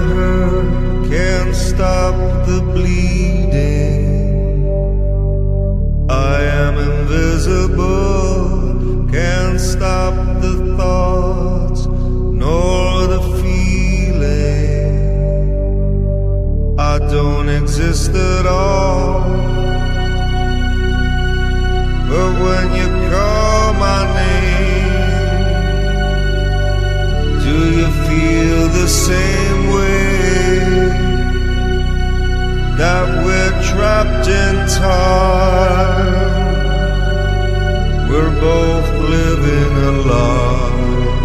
her can stop the bleeding. I am invisible, can't stop the thoughts nor the feeling. I don't exist at all. But when you call my name, you feel the same way? That we're trapped in time. We're both living a lie.